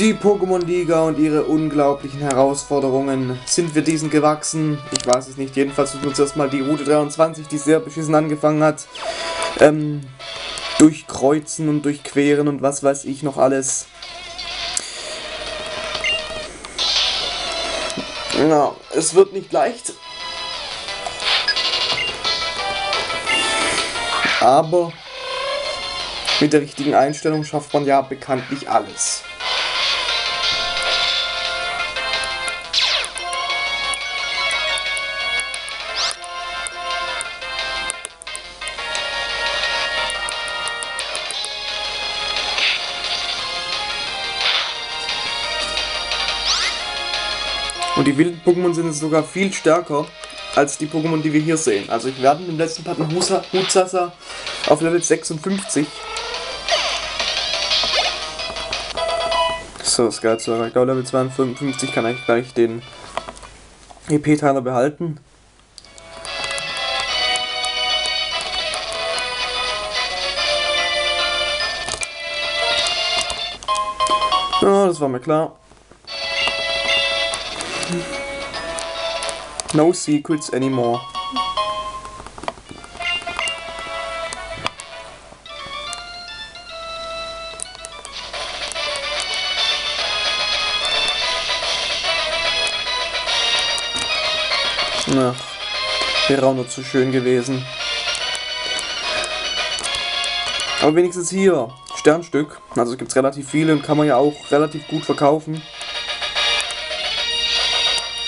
Die Pokémon-Liga und ihre unglaublichen Herausforderungen. Sind wir diesen gewachsen? Ich weiß es nicht. Jedenfalls müssen wir uns erstmal die Route 23, die sehr beschissen angefangen hat, ähm, durchkreuzen und durchqueren und was weiß ich noch alles. Ja, es wird nicht leicht. Aber mit der richtigen Einstellung schafft man ja bekanntlich alles. Und die wilden Pokémon sind sogar viel stärker als die Pokémon, die wir hier sehen. Also ich werde im letzten Part einen Hutsasa auf Level 56. So, Skyzora. Ich glaube Level 52 kann ich gleich den EP-Teiler behalten. Ja, das war mir klar. No secrets anymore. Na, wäre auch nur zu schön gewesen. Aber wenigstens hier, Sternstück. Also es gibt relativ viele und kann man ja auch relativ gut verkaufen.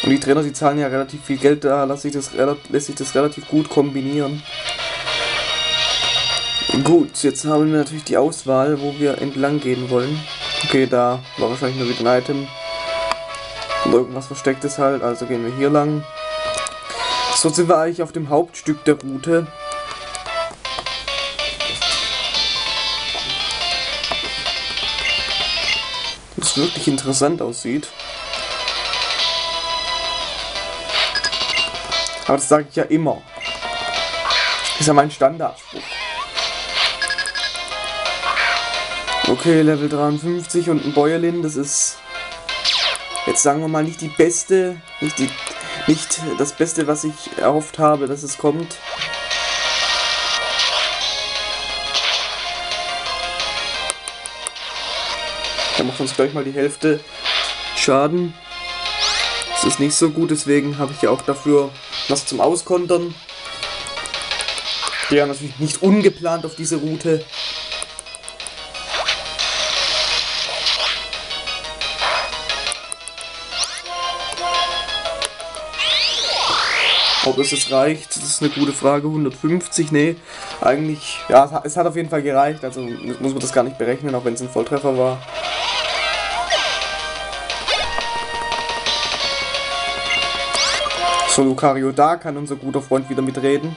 Und die Trainer, die zahlen ja relativ viel Geld, da lässt sich das, lässt sich das relativ gut kombinieren. Gut, jetzt haben wir natürlich die Auswahl, wo wir entlang gehen wollen. Okay, da war wahrscheinlich nur wieder ein Item. Und irgendwas verstecktes halt, also gehen wir hier lang. So sind wir eigentlich auf dem Hauptstück der Route. Das wirklich interessant aussieht. Aber das sage ich ja immer. Das ist ja mein Standardspruch. Okay, Level 53 und ein Bäuerlin, das ist jetzt sagen wir mal nicht die beste, nicht, die, nicht das Beste, was ich erhofft habe, dass es kommt. Der macht uns gleich mal die Hälfte Schaden. Das ist nicht so gut, deswegen habe ich ja auch dafür was zum Auskontern. Ja, natürlich nicht ungeplant auf diese Route. Ob es jetzt reicht, das ist eine gute Frage. 150, nee. Eigentlich, ja, es hat auf jeden Fall gereicht. Also muss man das gar nicht berechnen, auch wenn es ein Volltreffer war. So, Lucario, da kann unser guter Freund wieder mitreden.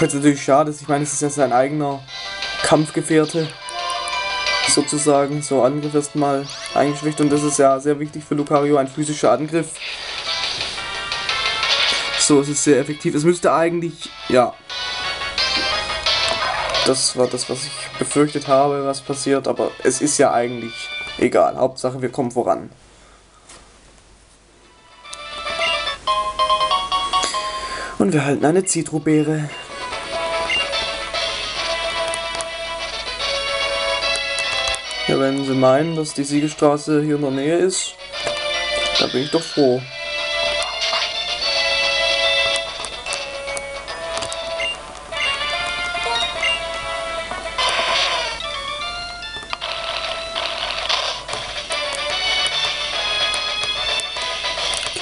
Jetzt natürlich schade, ich meine, es ist ja sein eigener Kampfgefährte, sozusagen, so Angriff mal eingeschwächt und das ist ja sehr wichtig für Lucario, ein physischer Angriff. So, es ist sehr effektiv. Es müsste eigentlich, ja, das war das, was ich befürchtet habe, was passiert, aber es ist ja eigentlich egal. Hauptsache, wir kommen voran. Und wir halten eine Zitrobeere. Ja, wenn Sie meinen, dass die Siegestraße hier in der Nähe ist, da bin ich doch froh.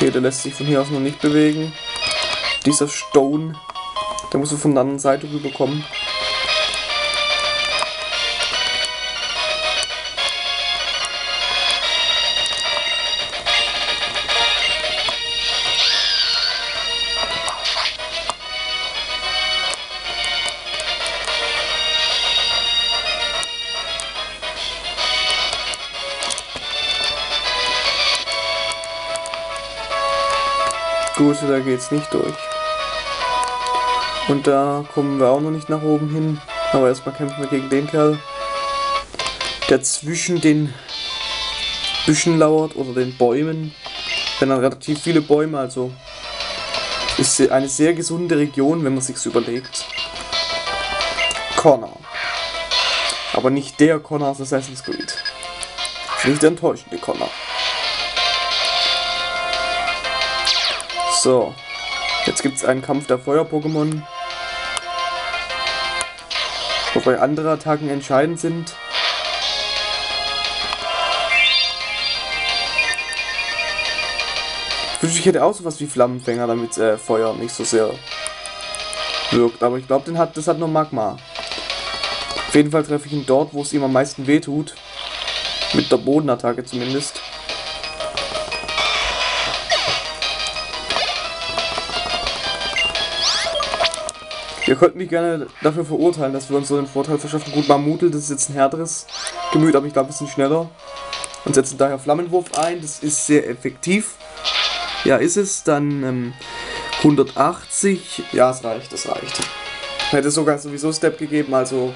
Okay, der lässt sich von hier aus noch nicht bewegen. Dieser Stone, der muss von der anderen Seite rüberkommen. Gut, da geht's nicht durch. Und da kommen wir auch noch nicht nach oben hin. Aber erstmal kämpfen wir gegen den Kerl, der zwischen den Büschen lauert oder den Bäumen. Wenn dann relativ viele Bäume, also ist eine sehr gesunde Region, wenn man sich's überlegt. Connor. Aber nicht der Connor aus Assassin's Creed. Nicht der enttäuschende Connor. So. Jetzt gibt es einen Kampf der Feuer-Pokémon. Wobei andere Attacken entscheidend sind. Ich wünschte, ich hätte auch sowas wie Flammenfänger, damit äh, Feuer nicht so sehr wirkt. Aber ich glaube, hat, das hat nur Magma. Auf jeden Fall treffe ich ihn dort, wo es ihm am meisten wehtut. Mit der Bodenattacke zumindest. Ihr könnt mich gerne dafür verurteilen, dass wir uns so den Vorteil verschaffen. Gut, Mamutel, das ist jetzt ein härteres Gemüt, aber ich glaube, wir sind schneller. Und setzen daher Flammenwurf ein. Das ist sehr effektiv. Ja, ist es. Dann ähm, 180. Ja, es reicht, es reicht. Hätte sogar sowieso Step gegeben, also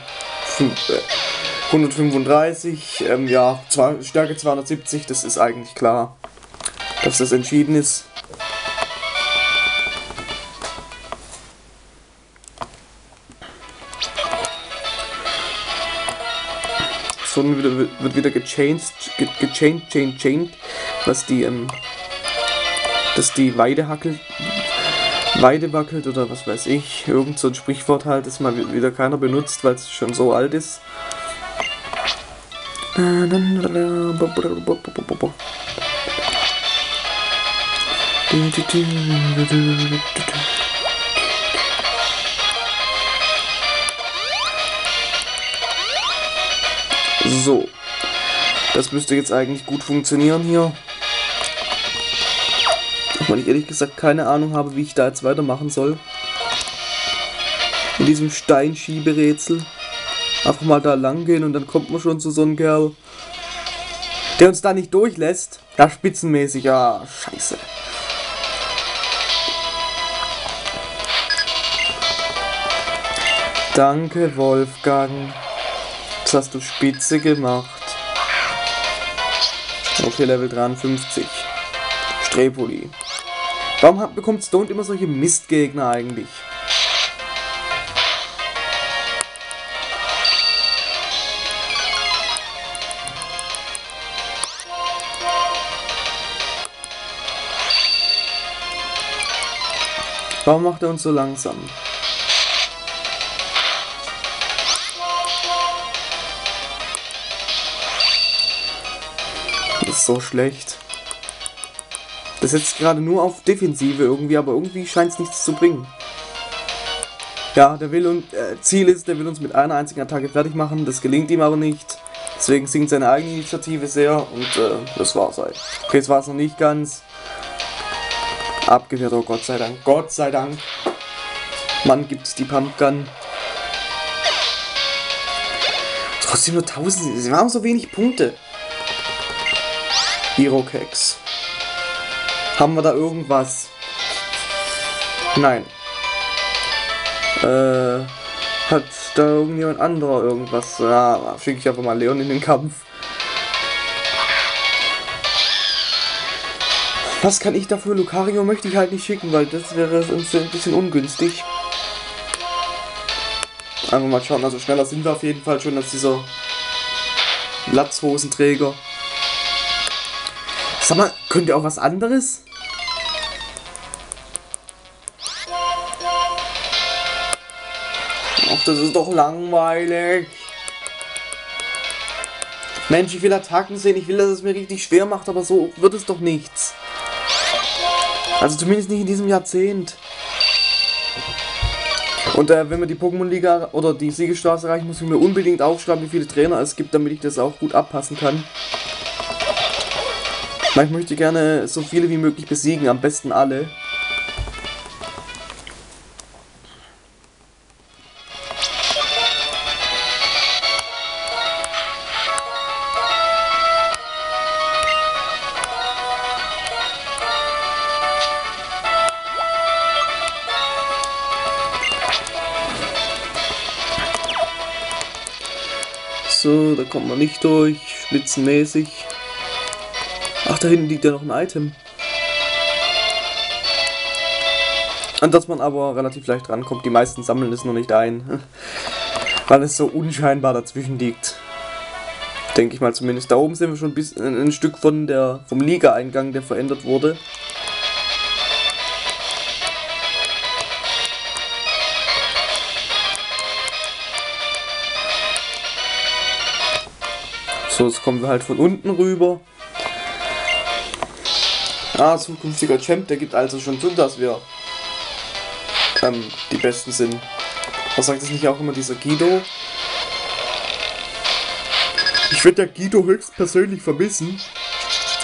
135. Äh, ähm, ja, Stärke 270, das ist eigentlich klar, dass das entschieden ist. Sonne wird, wird wieder gechanged, gechanged, changed, changed, was die, ähm, dass die Weide hackelt, Weide wackelt oder was weiß ich. Irgend so ein Sprichwort halt, das mal wieder keiner benutzt, weil es schon so alt ist. So. Das müsste jetzt eigentlich gut funktionieren hier. Weil ich ehrlich gesagt keine Ahnung habe, wie ich da jetzt weitermachen soll. In diesem Steinschieberätsel. Einfach mal da lang gehen und dann kommt man schon zu so einem Kerl. Der uns da nicht durchlässt. Ja, spitzenmäßig. Ja, scheiße. Danke, Wolfgang. Das hast du spitze gemacht. Okay, Level 53. Strepoli. Warum bekommt Stone immer solche Mistgegner eigentlich? Warum macht er uns so langsam? Ist so schlecht. Das setzt gerade nur auf Defensive irgendwie, aber irgendwie scheint es nichts zu bringen. Ja, der will und äh, Ziel ist, der will uns mit einer einzigen Attacke fertig machen. Das gelingt ihm aber nicht. Deswegen sinkt seine eigene Initiative sehr und äh, das war's halt. Okay, es war es noch nicht ganz. Abgewehrt, oh Gott sei Dank. Gott sei Dank. Mann gibt's die Pumpgun. Trotzdem nur 1000. Sie haben so wenig Punkte. Hero Keks. Haben wir da irgendwas? Nein. Äh, hat da irgendjemand anderer irgendwas? Ja, schicke ich einfach mal Leon in den Kampf. Was kann ich dafür? Lucario möchte ich halt nicht schicken, weil das wäre uns ein bisschen ungünstig. Einfach mal schauen, also schneller sind wir auf jeden Fall schon als dieser Latzhosenträger. Sag mal, könnt ihr auch was anderes? Ach, das ist doch langweilig. Mensch, ich will Attacken sehen, ich will, dass es mir richtig schwer macht, aber so wird es doch nichts. Also zumindest nicht in diesem Jahrzehnt. Und äh, wenn wir die Pokémon-Liga oder die Siegesstraße erreichen, muss ich mir unbedingt aufschreiben, wie viele Trainer es gibt, damit ich das auch gut abpassen kann. Ich möchte gerne so viele wie möglich besiegen, am besten alle. So, da kommt man nicht durch, spitzenmäßig. Ach, da hinten liegt ja noch ein Item. An das man aber relativ leicht rankommt. Die meisten sammeln es noch nicht ein. Weil es so unscheinbar dazwischen liegt. Denke ich mal zumindest. Da oben sind wir schon ein, ein Stück von der vom Liga-Eingang, der verändert wurde. So, jetzt kommen wir halt von unten rüber. Ah, zukünftiger Champ, der gibt also schon zu, dass wir ähm, die Besten sind. Was sagt das nicht auch immer dieser Guido? Ich würde der Guido höchst persönlich vermissen.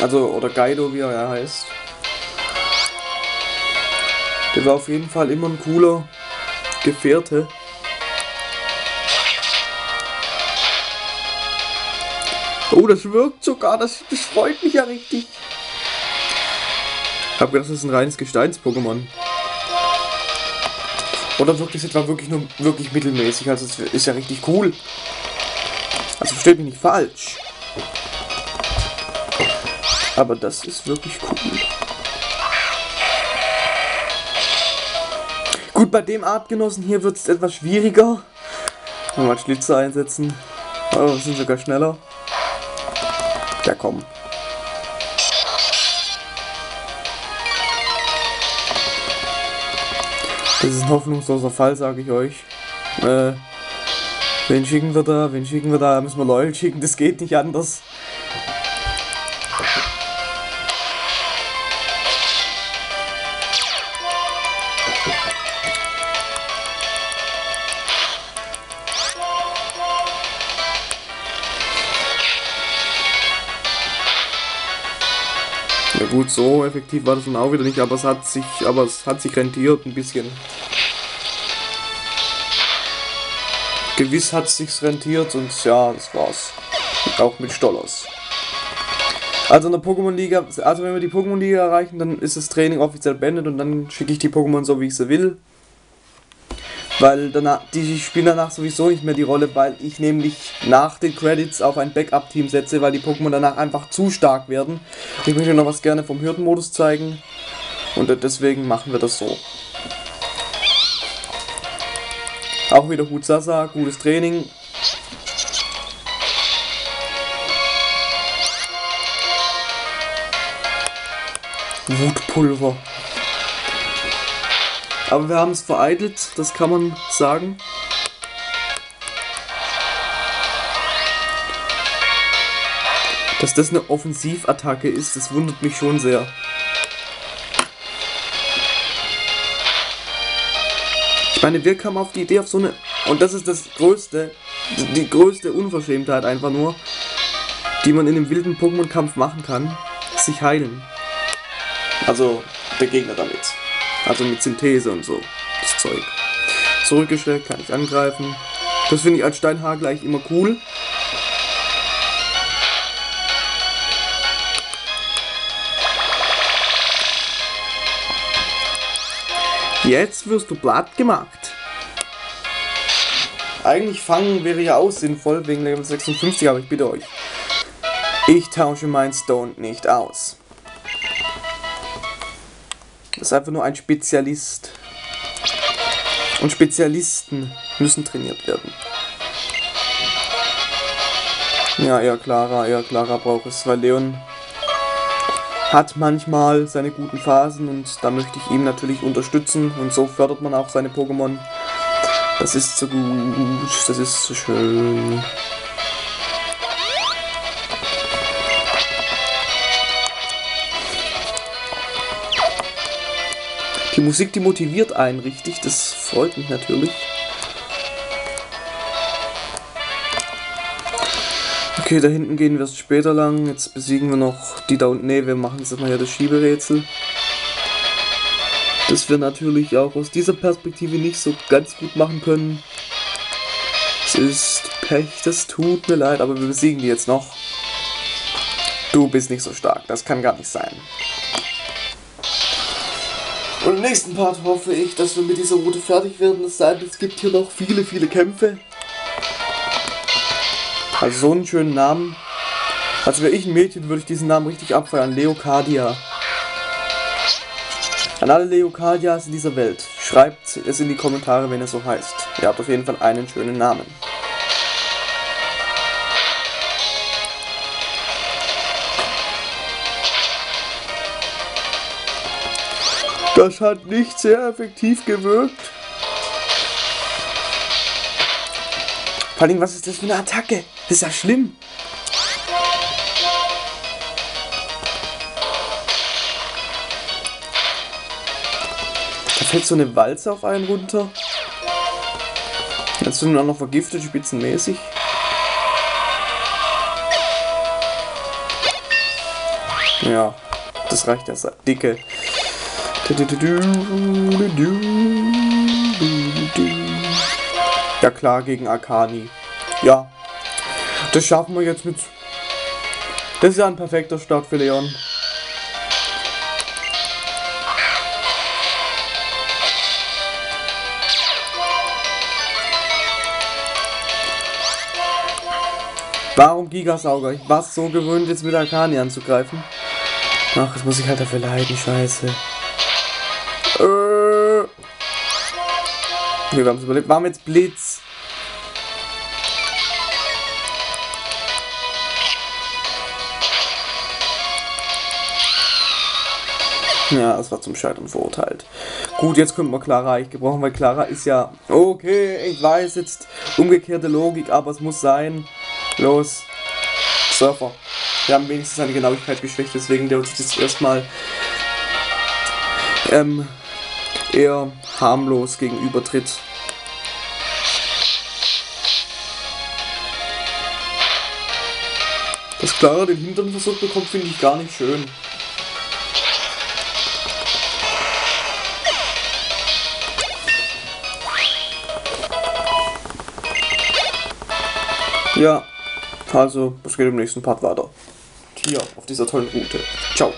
Also, oder Guido, wie er heißt. Der war auf jeden Fall immer ein cooler Gefährte. Oh, das wirkt sogar. Das, das freut mich ja richtig. Habe gedacht, das ist ein reines Gesteins-Pokémon. Oder wirkt es etwa wirklich nur wirklich mittelmäßig? Also es ist ja richtig cool. Also versteht mich nicht falsch. Aber das ist wirklich cool. Gut, bei dem Artgenossen hier wird es etwas schwieriger. Mal Schlitze einsetzen. Oh, wir sind sogar schneller. Ja, komm. Das ist ein hoffnungsloser Fall, sage ich euch. Äh, wen schicken wir da? Wen schicken wir da? Müssen wir Loyal schicken? Das geht nicht anders. Gut, so effektiv war das dann auch wieder nicht, aber es hat sich, aber es hat sich rentiert ein bisschen. Gewiss hat es sich rentiert und ja, das war's. Auch mit Stollers. Also in der Pokémon-Liga, also wenn wir die Pokémon-Liga erreichen, dann ist das Training offiziell beendet und dann schicke ich die Pokémon so, wie ich sie will. Weil danach, die spielen danach sowieso nicht mehr die Rolle, weil ich nämlich nach den Credits auf ein Backup-Team setze, weil die Pokémon danach einfach zu stark werden. Ich möchte noch was gerne vom Hürdenmodus zeigen. Und deswegen machen wir das so. Auch wieder gut Sasa, gutes Training. Wutpulver. Aber wir haben es vereitelt, das kann man sagen. Dass das eine Offensivattacke ist, das wundert mich schon sehr. Ich meine, wir kamen auf die Idee auf so eine... Und das ist das größte, die größte Unverschämtheit einfach nur, die man in einem wilden Pokémon-Kampf machen kann, sich heilen. Also der Gegner damit. Also mit Synthese und so. Das Zeug. Zurückgestellt kann ich angreifen. Das finde ich als Steinhaar gleich immer cool. Jetzt wirst du platt gemacht. Eigentlich fangen wäre ja auch sinnvoll wegen Level 56, aber ich bitte euch. Ich tausche mein Stone nicht aus. Ist einfach nur ein Spezialist. Und Spezialisten müssen trainiert werden. Ja, eher Clara, eher Clara braucht es, weil Leon hat manchmal seine guten Phasen und da möchte ich ihm natürlich unterstützen und so fördert man auch seine Pokémon. Das ist so gut, das ist so schön. Die Musik, die motiviert einen richtig, das freut mich natürlich. Okay, da hinten gehen wir später lang. Jetzt besiegen wir noch die da unten. Ne, wir machen jetzt mal hier das Schieberätsel. Das wir natürlich auch aus dieser Perspektive nicht so ganz gut machen können. Es ist Pech, das tut mir leid, aber wir besiegen die jetzt noch. Du bist nicht so stark, das kann gar nicht sein. Und im nächsten Part hoffe ich, dass wir mit dieser Route fertig werden. Es sei denn, es gibt hier noch viele, viele Kämpfe. Also so einen schönen Namen. Also wäre ich ein Mädchen, würde ich diesen Namen richtig abfeiern. Leocardia. An alle Leocardias in dieser Welt. Schreibt es in die Kommentare, wenn es so heißt. Ihr habt auf jeden Fall einen schönen Namen. Das hat nicht sehr effektiv gewirkt. Vor allem, was ist das für eine Attacke? Das ist ja schlimm. Da fällt so eine Walze auf einen runter. Jetzt sind auch noch vergiftet, spitzenmäßig. Ja, das reicht ja dicke. Ja klar, gegen Akani. Ja, das schaffen wir jetzt mit. Das ist ja ein perfekter Start für Leon. Warum Gigasauger? Ich war so gewöhnt, jetzt mit Akani anzugreifen. Ach, jetzt muss ich halt dafür leiden, scheiße. Äh. Okay, wir haben es überlebt. Warum jetzt Blitz? Ja, das war zum Scheitern verurteilt. Gut, jetzt können wir Clara eigentlich gebrauchen, weil Clara ist ja... Okay, ich weiß jetzt umgekehrte Logik, aber es muss sein. Los. Surfer. Wir haben wenigstens seine Genauigkeit geschwächt, deswegen der uns jetzt erstmal ähm, eher harmlos gegenübertritt. Dass Clara den Hintern versucht bekommt, finde ich gar nicht schön. Ja, also, es geht im nächsten Part weiter. Hier, auf dieser tollen Route. Ciao.